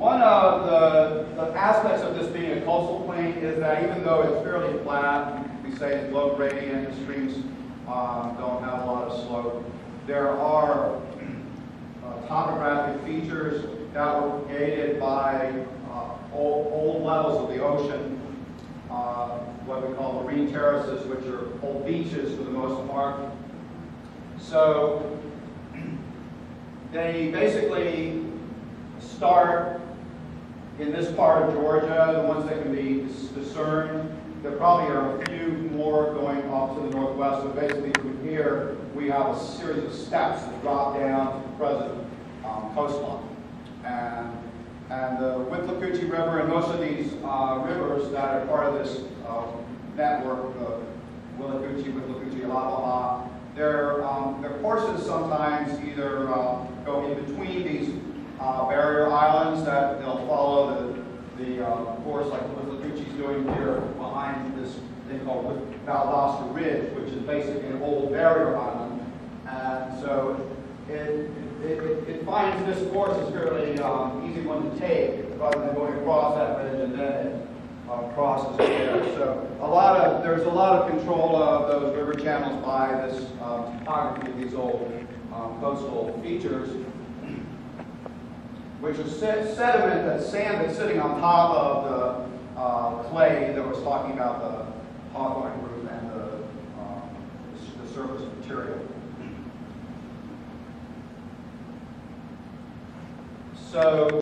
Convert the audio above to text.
One of the, the aspects of this being a coastal plain is that even though it's fairly flat, we say it's low gradient, the streams um, don't have a lot of slope, there are uh, topographic features that were created by uh, old, old levels of the ocean, uh, what we call marine terraces, which are old beaches for the most part. So they basically start in this part of Georgia, the ones that can be discerned. There probably are a few more going off to the northwest, but basically from here, we have a series of steps that drop down to the present um, coastline. And, and the Withlacoochee River and most of these uh, rivers that are part of this uh, network, the Willacoochee, Withlacoochee, Alapaha, their, um, their courses sometimes either uh, go in between these uh, barrier islands that they'll follow the, uh, course like Withlacoochee's doing here behind this thing called Valdosta Ridge, which is basically an old barrier island. And so it, it, it, it finds this course is fairly um, easy one to take rather than going across that ridge and then it uh, crosses there. So a lot of, there's a lot of control of those river channels by this um, topography of these old um, coastal features which is sediment, that sand that's sitting on top of the uh, clay that was talking about the hawthorn group and the, uh, the surface material. So